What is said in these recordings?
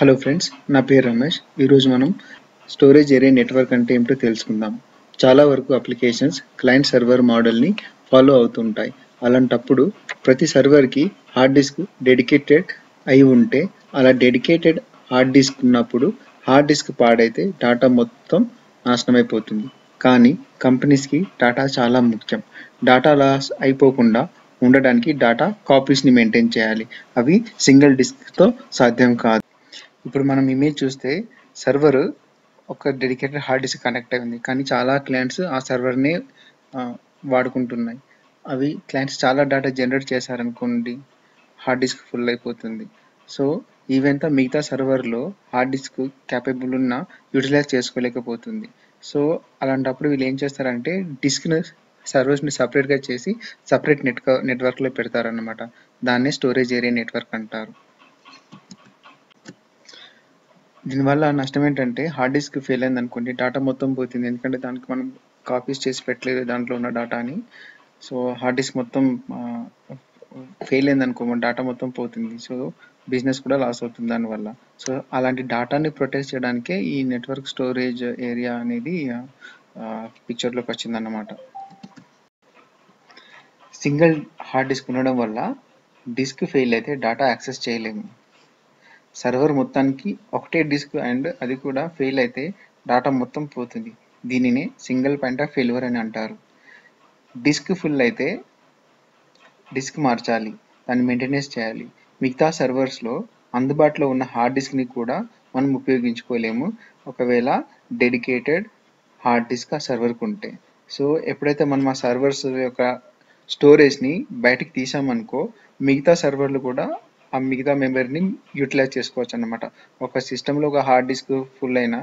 Hello friends నా పేరు రమేష్. ఈరోజు మనం స్టోరేజ్ ఏరియా నెట్వర్క్ అంటే ఏమిటో తెలుసుకుందాం. చాలా వరకు అప్లికేషన్స్ క్లయింట్ సర్వర్ మోడల్ని ఫాలో అవుతుంటాయి. అలాంటప్పుడు ప్రతి సర్వర్కి హార్డ్ డిస్క్ డెడికేటెడ్ అయి ఉంటే అలా డెడికేటెడ్ హార్డ్ డిస్క్ ఉన్నప్పుడు హార్డ్ డిస్క్ పాడైతే డేటా మొత్తం నాశనం అయిపోతుంది కానీ కంపెనీస్కి డాటా చాలా ముఖ్యం. డాటా లాస్ అయిపోకుండా ఉండడానికి డేటా కాపీస్ని మెయింటైన్ చేయాలి. అవి సింగిల్ డిస్క్తో సాధ్యం కాదు. ఇప్పుడు మనం ఇమేజ్ చూస్తే సర్వర్ ఒక డెడికేటెడ్ హార్డ్ డిస్క్ కనెక్ట్ అయింది. కానీ చాలా క్లయింట్స్ ఆ సర్వర్నే వాడుకుంటున్నాయి. అవి క్లయింట్స్ చాలా డేటా జనరేట్ చేశారనుకోండి హార్డ్ డిస్క్ ఫుల్ అయిపోతుంది. సో ఈవెంతా మిగతా సర్వర్లో హార్డ్ డిస్క్ క్యాపబుల్ ఉన్న యూటిలైజ్ చేసుకోలేకపోతుంది. సో అలాంటప్పుడు వీళ్ళు ఏం చేస్తారంటే డిస్క్ను సర్వర్స్ని సపరేట్గా చేసి సపరేట్ నెట్ నెట్వర్క్లో పెడతారనమాట దాన్నే స్టోరేజ్ ఏరియా నెట్వర్క్ అంటారు. దీనివల్ల నష్టం ఏంటంటే హార్డ్ డిస్క్ ఫెయిల్ అయింది అనుకోండి డేటా మొత్తం పోతుంది. ఎందుకంటే దానికి మనం కాపీస్ చేసి పెట్టలేదు దాంట్లో ఉన్న డేటాని సో హార్డ్ డిస్క్ మొత్తం ఫెయిల్ అయింది అనుకో డేటా మొత్తం పోతుంది. సో బిజినెస్ కూడా లాస్ అవుతుంది దానివల్ల. సో అలాంటి డేటాని ప్రొటెక్ట్ చేయడానికే ఈ నెట్వర్క్ స్టోరేజ్ ఏరియా అనేది పిక్చర్లోకి వచ్చిందన్నమాట. సింగిల్ హార్డ్ డిస్క్ ఉండడం వల్ల డిస్క్ ఫెయిల్ అయితే డేటా యాక్సెస్ చేయలేము. సర్వర్ మొత్తానికి ఒకటే డిస్క్ అండ్ అది కూడా ఫెయిల్ అయితే డేటా మొత్తం పోతుంది. దీనినే సింగిల్ పాయింట్ ఆఫ్ ఫెయిల్యూర్ అని అంటారు. డిస్క్ ఫుల్ అయితే డిస్క్ మార్చాలి దాన్ని మెయింటెనెన్స్ చేయాలి. మిగతా సర్వర్స్లో అందుబాటులో ఉన్న హార్డ్ డిస్క్ని కూడా మనం ఉపయోగించుకోలేము. ఒకవేళ డెడికేటెడ్ హార్డ్ డిస్క్ ఆ సర్వర్కి ఉంటే. సో ఎప్పుడైతే మనం ఆ సర్వర్స్ యొక్క స్టోరేజ్ని బయటికి తీసామనుకో మిగతా సర్వర్లు కూడా ఆ మిగతా మెమరీని యూటిలైజ్ చేసుకోవచ్చు అనమాట ఒక సిస్టంలో ఒక హార్డ్ డిస్క్ ఫుల్ అయినా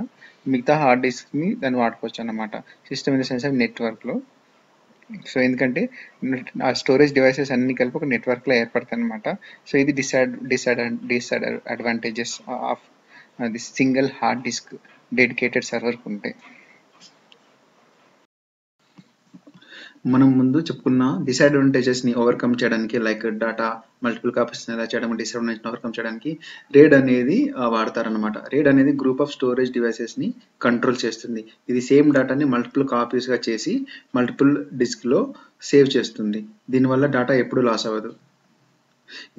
మిగతా హార్డ్ డిస్క్ని దాన్ని వాడుకోవచ్చు అనమాట system in the sense of నెట్వర్క్లో. సో ఎందుకంటే ఆ స్టోరేజ్ డివైసెస్ అన్ని కలిపి ఒక నెట్వర్క్లో ఏర్పడతాయి అనమాట సో ఇది decide decide decide advantages of the single hard disk dedicated సర్వర్కి ఉంటాయి మనం ముందు చెప్పుకున్న డిసడ్వాంటేజెస్ని ఓవర్కమ్ చేయడానికి లైక్ డేటా మల్టిపుల్ కాపీస్ ఎలా చేయడం డిసడ్వాంటేజ్ ఓవర్కమ్ చేయడానికి రేడ్ అనేది వాడతారనమాట రేడ్ అనేది గ్రూప్ ఆఫ్ స్టోరేజ్ డివైసెస్ని కంట్రోల్ చేస్తుంది. ఇది సేమ్ డేటాని మల్టిపుల్ కాపీస్గా చేసి మల్టిపుల్ డిస్క్లో సేవ్ చేస్తుంది. దీనివల్ల డేటా ఎప్పుడు లాస్ అవ్వదు.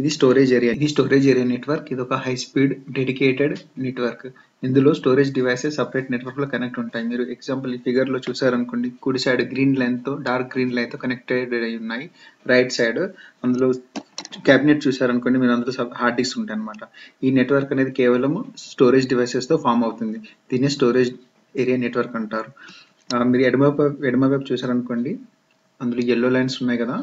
ఇది స్టోరేజ్ ఏరియా ఇది స్టోరేజ్ ఏరియా నెట్వర్క్ ఇది ఒక హై స్పీడ్ డెడికేటెడ్ నెట్వర్క్ ఇందులో స్టోరేజ్ డివైసెస్ సపరేట్ నెట్వర్క్లో కనెక్ట్ ఉంటాయి. మీరు ఎగ్జాంపుల్ ఈ ఫిగర్లో చూసారనుకోండి. కుడి సైడ్ గ్రీన్ లైన్తో డార్క్ గ్రీన్ లైన్తో కనెక్టెడ్ అయి ఉన్నాయి. రైట్ సైడ్ అందులో క్యాబినెట్ చూసారనుకోండి మీరు అందులో హార్డ్ డిస్క్ ఉంటాయి అనమాట ఈ నెట్వర్క్ అనేది కేవలం స్టోరేజ్ డివైసెస్తో ఫామ్ అవుతుంది. దీన్ని స్టోరేజ్ ఏరియా నెట్వర్క్ అంటారు. మీరు ఎడమ ఎడమ వైపు చూసారనుకోండి అందులో ఎల్లో లైన్స్ ఉన్నాయి కదా.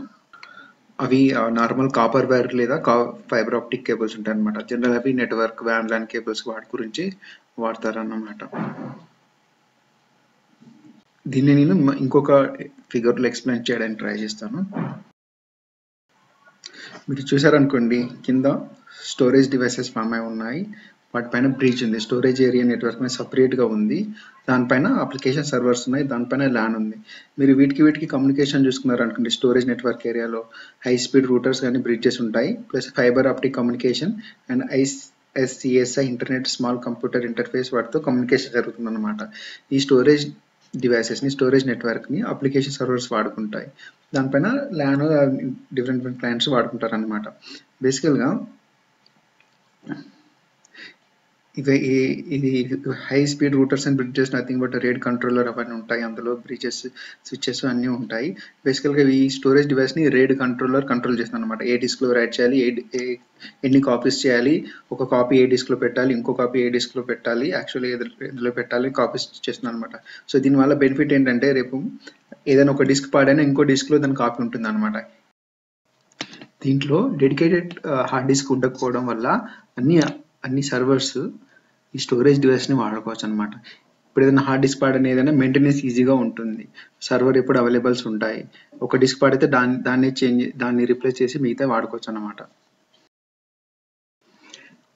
అవి నార్మల్ కాపర్ వైర్ లేదా కా ఫైబర్ ఆప్టిక్ కేబుల్స్ ఉంటాయి అనమాట జనరల్ అవి నెట్వర్క్ వ్యాన్ ల్యాన్ కేబుల్స్ వాటి గురించి వాడతారన్నమాట. దీన్ని నేను ఇంకొక ఫిగర్లో ఎక్స్ప్లెయిన్ చేయడానికి ట్రై చేస్తాను. మీరు చూసారనుకోండి కింద స్టోరేజ్ డివైసెస్ ఫామ్ అయి ఉన్నాయి. వాటిపైన బ్రిడ్జ్ ఉంది. స్టోరేజ్ ఏరియా నెట్వర్క్ మీద సపరేట్గా ఉంది. దానిపైన అప్లికేషన్ సర్వర్స్ ఉన్నాయి. దానిపైన ల్యాన్ ఉంది. మీరు వీటికి వీటికి కమ్యూనికేషన్ చూసుకున్నారు అనుకోండి. స్టోరేజ్ నెట్వర్క్ ఏరియాలో హై స్పీడ్ రూటర్స్ కానీ బ్రిడ్జెస్ ఉంటాయి. Plus fibre optic communication and i SCSI internet small computer interface వాటితో కమ్యూనికేషన్ జరుగుతుంది అనమాట ఈ స్టోరేజ్ డివైసెస్ని స్టోరేజ్ నెట్వర్క్ని అప్లికేషన్ సర్వర్స్ వాడుకుంటాయి. దానిపైన ల్యాన్ డిఫరెంట్ డిఫరెంట్ క్లయింట్స్ వాడుకుంటారు అనమాట బేసికల్గా ఇది high speed routers and bridges nothing but RAID controller అవన్నీ ఉంటాయి. అందులో బ్రిడ్జెస్ స్విచ్చెస్ అన్నీ ఉంటాయి. బేసికల్గా ఈ స్టోరేజ్ డివైస్ని రేడ్ కంట్రోలర్ కంట్రోల్ చేస్తుంది అనమాట ఏ డిస్క్లో రైట్ చేయాలి ఏ ఎన్ని కాపీస్ చేయాలి ఒక కాపీ ఏ డిస్క్లో పెట్టాలి ఇంకో కాపీ ఏ డిస్క్లో పెట్టాలి యాక్చువల్లీ ఎందులో పెట్టాలి కాపీస్ చేస్తుంది అనమాట సో దీనివల్ల బెనిఫిట్ ఏంటంటే రేపు ఏదైనా ఒక డిస్క్ పాడైనా ఇంకో డిస్క్లో దాని కాపీ ఉంటుంది అనమాట దీంట్లో డెడికేటెడ్ హార్డ్ డిస్క్ ఉండకపోవడం వల్ల అన్ని అన్ని సర్వర్స్ ఈ స్టోరేజ్ డివైస్ని వాడుకోవచ్చు అనమాట ఇప్పుడు ఏదైనా హార్డ్ డిస్క్ పాడని ఏదైనా మెయింటెనెన్స్ ఈజీగా ఉంటుంది. సర్వర్ ఎప్పుడు అవైలబుల్స్ ఉంటాయి. ఒక డిస్క్ పాడితే దాన్ని దాన్ని చేంజ్ దాన్ని రిప్లేస్ చేసి మిగతా వాడుకోవచ్చు అనమాట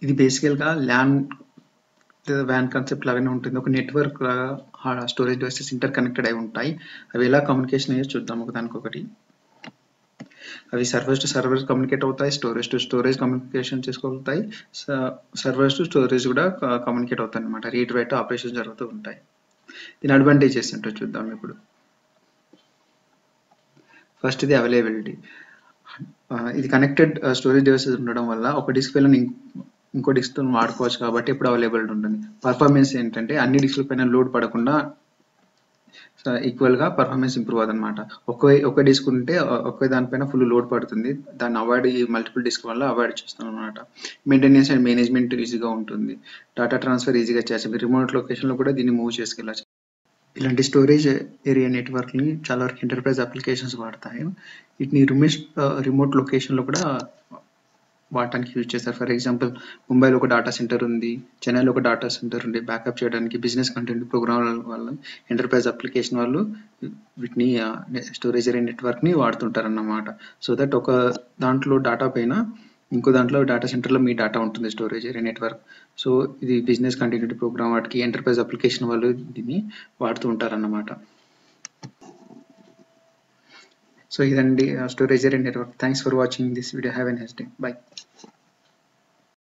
ఇది బేసికల్గా ల్యాన్ వ్యాన్ కాన్సెప్ట్ లాగానే ఉంటుంది. ఒక నెట్వర్క్ లాగా స్టోరేజ్ డివైసెస్ ఇంటర్ కనెక్టెడ్ అయి ఉంటాయి. అవి ఎలా కమ్యూనికేషన్ అయ్యో చూద్దాం ఒక దానికొకటి అవి సర్వర్స్ టు సర్వర్స్ కమ్యూనికేట్ అవుతాయి స్టోరేజ్ టు స్టోరేజ్ కమ్యూనికేషన్ చేసుకోగలుగుతాయి సర్వర్స్ టు స్టోరేజ్ కూడా కమ్యూనికేట్ అవుతాయి అనమాట రీడ్ రైట్ ఆపరేషన్ జరుగుతూ ఉంటాయి. దీని అడ్వాంటేజెస్ ఏంటో చూద్దాం ఇప్పుడు. ఫస్ట్ ఇది అవైలబిలిటీ ఇది కనెక్టెడ్ స్టోరేజ్ డివైసెస్ ఉండడం వల్ల ఒక డిస్క్ పైన ఇంకో డిస్క్తో వాడుకోవచ్చు కాబట్టి ఇప్పుడు అవైలబుల్ ఉంటుంది. పర్ఫార్మెన్స్ ఏంటంటే అన్ని డిస్క్ల పైన లోడ్ పడకుండా ఈక్వల్గా పర్ఫార్మెన్స్ ఇంప్రూవ్ అదనమాట. ఒకే ఒక డిస్క్ ఉంటే ఒకే దానిపైన ఫుల్ లోడ్ పడుతుంది. దాన్ని అవాయిడ్ ఈ మల్టిపుల్ డిస్క్ వల్ల అవాయిడ్ చేస్తాం అనమాట మెయింటెనెన్స్ అండ్ మేనేజ్మెంట్ ఈజీగా ఉంటుంది. డేటా ట్రాన్స్ఫర్ ఈజీగా చేస్తాం. రిమోట్ లొకేషన్లో కూడా దీన్ని మూవ్ చేసుకెళ్ళచ్చు. ఇలాంటి స్టోరేజ్ ఏరియా నెట్వర్క్ని చాలా వరకు ఎంటర్ప్రైజ్ అప్లికేషన్స్ వాడతాయి. వీటిని రిమోట్ రిమోట్ లొకేషన్లో కూడా వాడటానికి యూజ్ చేస్తారు ఫర్ ఎగ్జాంపుల్ ముంబైలో ఒక డేటా సెంటర్ ఉంది చెన్నైలో ఒక డేటా సెంటర్ ఉంది. బ్యాకప్ చేయడానికి బిజినెస్ కంటెంట్ ప్రోగ్రామ్ వల్ల ఎంటర్ప్రైజ్ అప్లికేషన్ వాళ్ళు వీటిని స్టోరేజ్ అనే నెట్వర్క్ని వాడుతుంటారు అన్నమాట సో దట్ ఒక దాంట్లో డేటా పైన ఇంకో దాంట్లో డేటా సెంటర్లో మీ డేటా ఉంటుంది స్టోరేజ్ ఏరియా నెట్వర్క్ సో ఇది బిజినెస్ కంటిన్యూటీ ప్రోగ్రామ్ వాటికి ఎంటర్ప్రైజ్ అప్లికేషన్ వాళ్ళు దీన్ని వాడుతూ ఉంటారన్నమాట. సో ఇదండి storage area network thanks for watching this video have an nice day bye